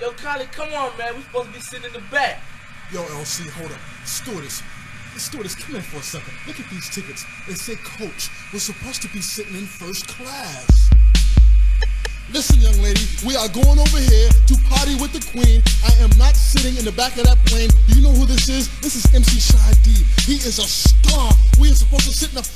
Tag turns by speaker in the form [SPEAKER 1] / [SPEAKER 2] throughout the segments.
[SPEAKER 1] Yo, Kylie, come on, man. We supposed to be sitting in the back.
[SPEAKER 2] Yo, LC, hold up. Stewardess. Stewardess, come in for a second. Look at these tickets. They say coach. We're supposed to be sitting in first class. Listen, young lady, we are going over here to party with the queen. I am not sitting in the back of that plane. Do you know who this is? This is MC Shy D. He is a star. We are supposed to sit in the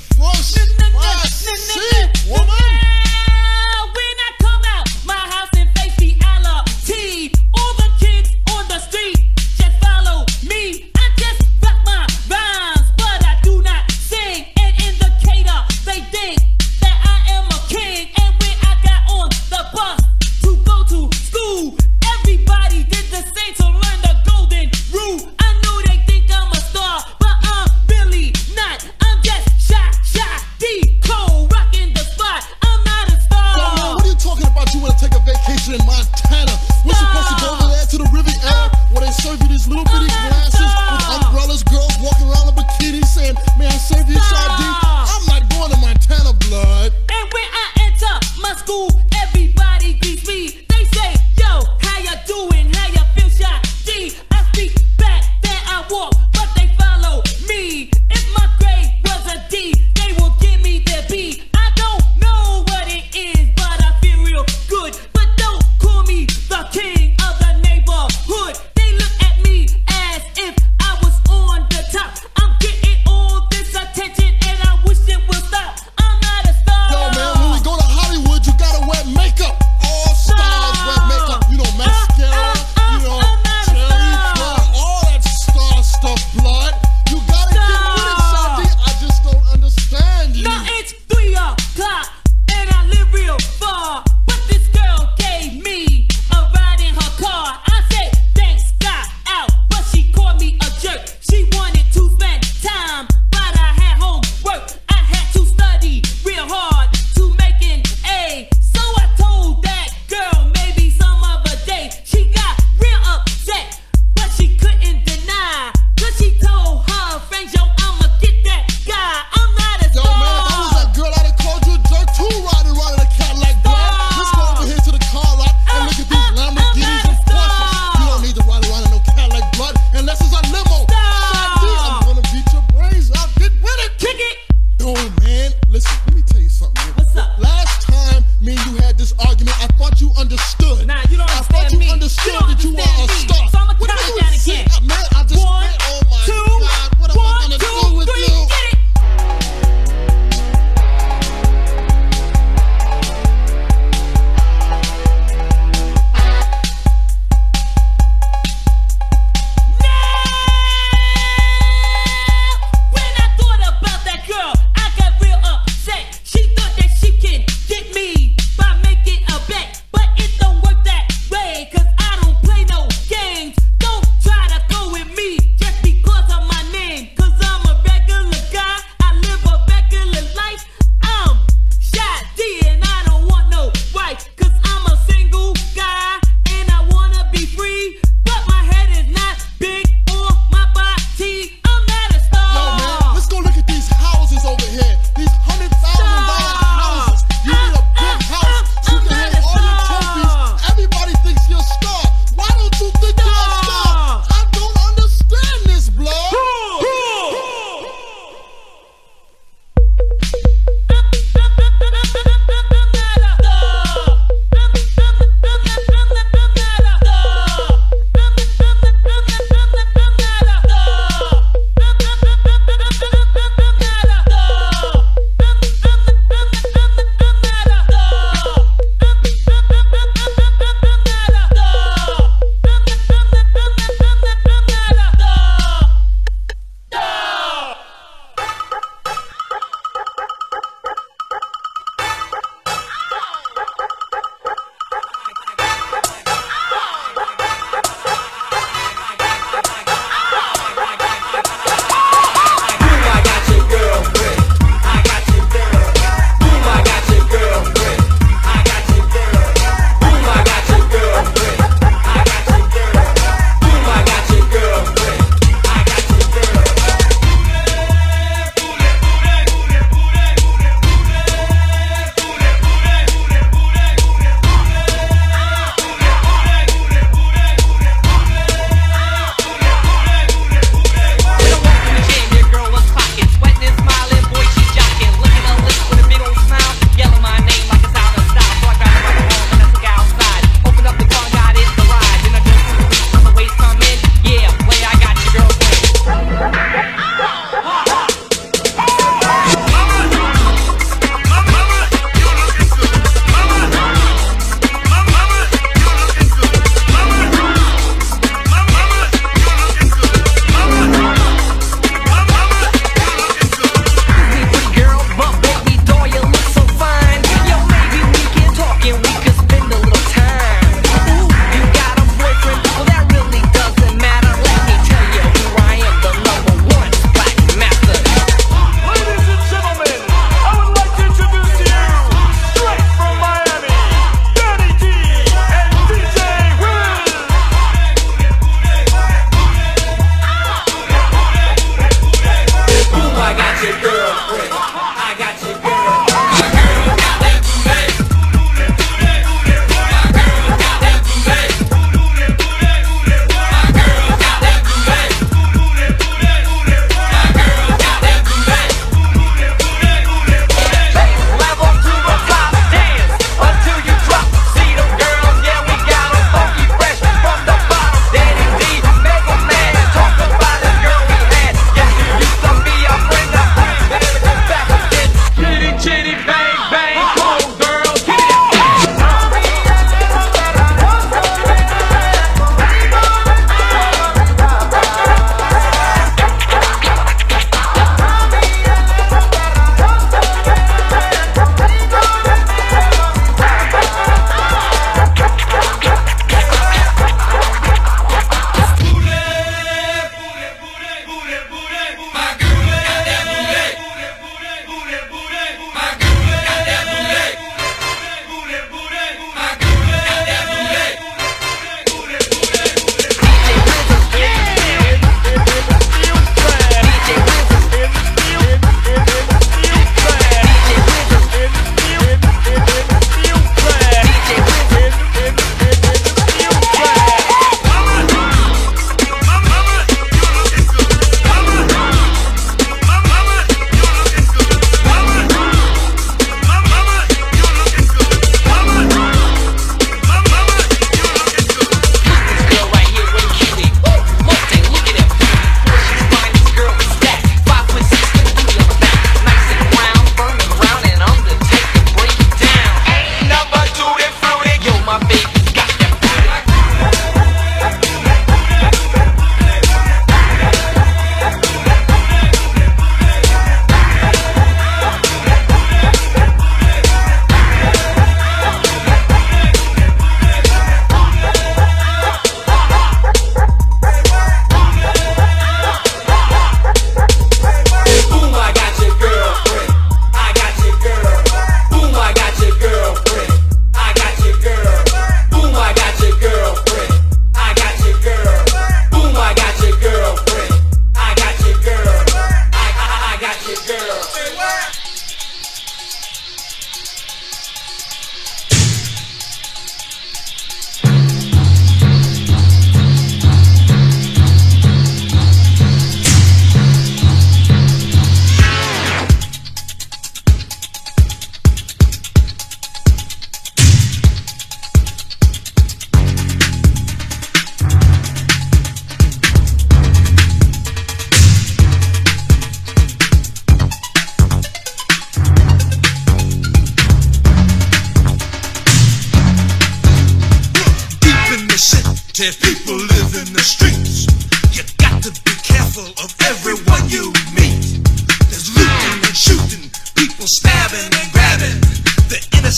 [SPEAKER 3] my
[SPEAKER 4] God.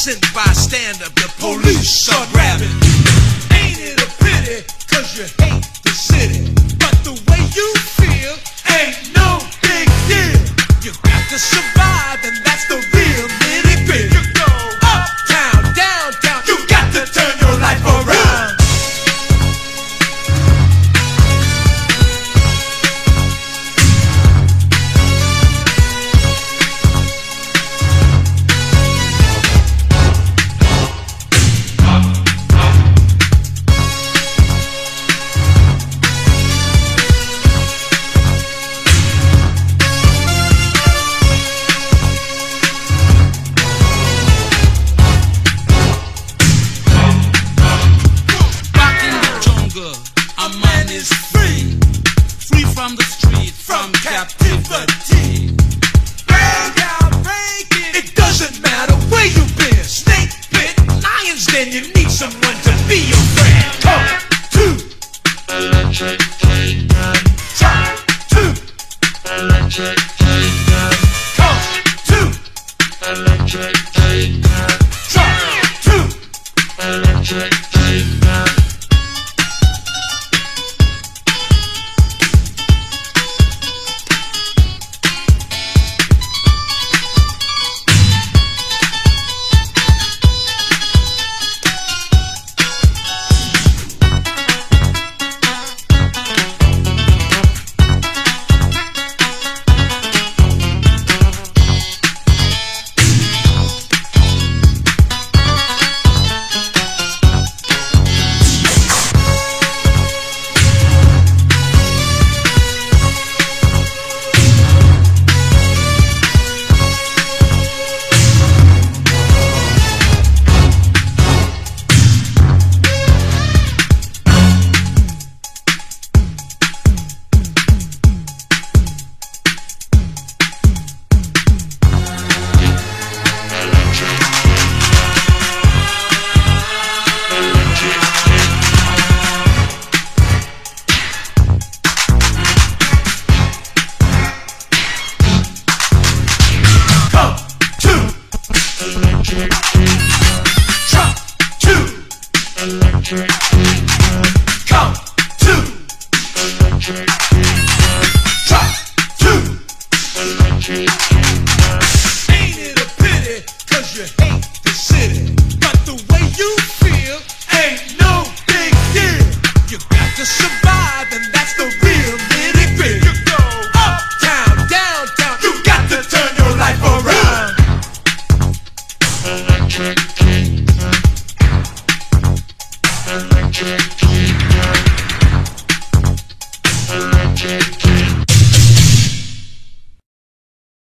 [SPEAKER 4] Innocent bystander, the police are Electric Electric electric.